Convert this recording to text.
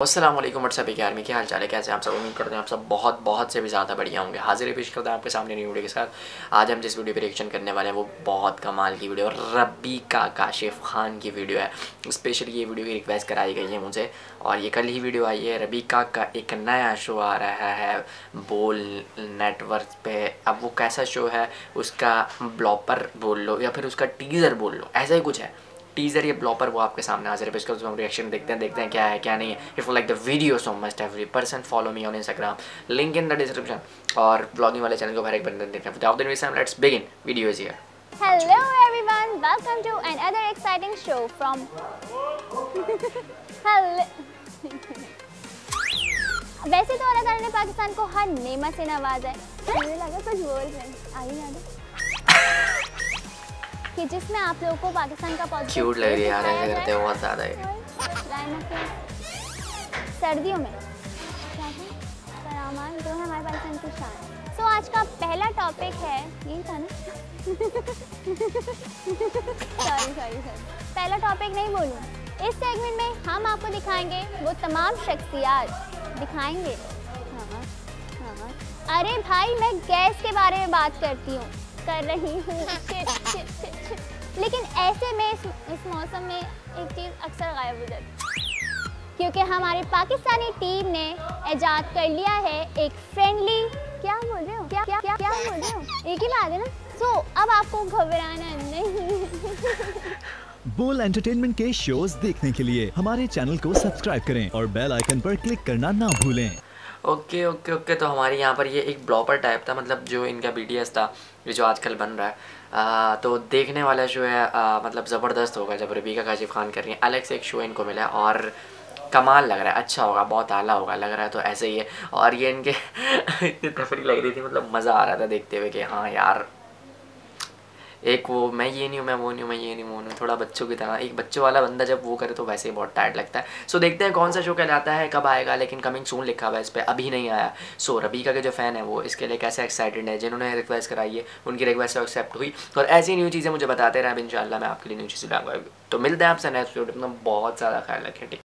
वालेकुम व्हाट्सअप यार में क्या हाल चाल है? कैसे आप सब? उम्मीद करते हैं आप सब बहुत बहुत से भी ज़्यादा बढ़िया होंगे। हाजिर पेश करते हैं आपके सामने न्यू वीडियो के साथ। आज हम जिस वीडियो पे रिएक्शन करने वाले हैं, वो बहुत कमाल की वीडियो रबी का काशिफ खान की वीडियो है। स्पेशली ये वीडियो की रिक्वेस्ट कराई गई है मुझे और ये कल ही वीडियो आई है। रबी का एक नया शो आ रहा है बोल नेटवर्क पे। अब वो कैसा शो है, उसका ब्लॉपर बोल लो या फिर उसका टीज़र बोल लो, ऐसा ही कुछ है। टीजर या ब्लॉपर वो आपके सामने हाजिर है इसका हम रिएक्शन देखते हैं देखते हैं क्या है क्या नहीं है। If like the video so must every person follow me on Instagram link in the description और ब्लॉगिंग वाले चैनल को हर एक बंदे देखते हैं। Without the let's begin video is here Hello everyone, welcome to another exciting show from Hello. वैसे तो अल्लाह ताला ने पाकिस्तान को हर नेमत से नवाजा है। मुझे लगा कुछ बोल रहे हैं। ना कि जिसमें आप लोगों को पाकिस्तान का पॉजिटिव क्यूट लग रही है यार ऐसे करते हैं बहुत ज़्यादा है। सर्दियों में। करामान जो है हमारे पाकिस्तान की शान। सो आज का पहला टॉपिक है यही था ना? सॉरी सॉरी सॉरी पहला टॉपिक नहीं बोलूँ। इस सेगमेंट में हम आपको दिखाएँगे वो तमाम शख्सियात। दिखाएँगे। हाँ हाँ। अरे भाई मैं गैस के बारे में बात करती हूँ। कर रही हूँ। ऐसे में इस, इस मौसम में एक चीज़ अक्सर गायब हो जाती क्योंकि हमारी पाकिस्तानी टीम ने ईजाद कर लिया है एक फ्रेंडली क्या बोल रहे हो? क्या क्या क्या क्या बोल रहे हो? एक ही बात है ना? सो so, अब आपको घबराना नहीं बोल एंटरटेनमेंट के शोज़ देखने के लिए हमारे चैनल को सब्सक्राइब करें और बेल आइकन पर क्लिक करना ना भूलें। ओके ओके ओके तो हमारे यहाँ पर ये एक ब्लॉपर टाइप था मतलब जो इनका बी था ये जो आजकल बन रहा है। आ, तो देखने वाला शो है आ, मतलब ज़बरदस्त होगा जब रबीका काशिफ खान कर रही है अलग से एक शो इनको मिला है और कमाल लग रहा है अच्छा होगा बहुत आला होगा लग रहा है तो ऐसे ही है। और ये इनके इतनी तफरी लग रही थी मतलब मज़ा आ रहा था देखते हुए कि हाँ यार एक वो, मैं ये नहीं हूँ, मैं वो नहीं हूँ, मैं ये नहीं नहीं थोड़ा बच्चों की तरह, एक बच्चों वाला बंदा जब वो करे तो वैसे ही बहुत टायर्ड लगता है। सो देखते हैं कौन सा शो कहलाता है, कब आएगा, लेकिन कमिंग सून लिखा हुआ है इस पर अभी नहीं आया। सो रबीका के जो फ़ैन है वो, इसके लिए कैसे एक्साइटेड है, जिन्होंने रिक्वेस्ट कराई है, उनकी रिक्वेस्ट एक्सेप्ट हुई। और ऐसी न्यू चीज़ें मुझे बताते रहे इन मैं आपके लिए न्यू चीज़ें लाऊँगा। तो मिलते हैं आपसे नेक्स्ट वीडियो में, बहुत ज़्यादा ख्याल रखें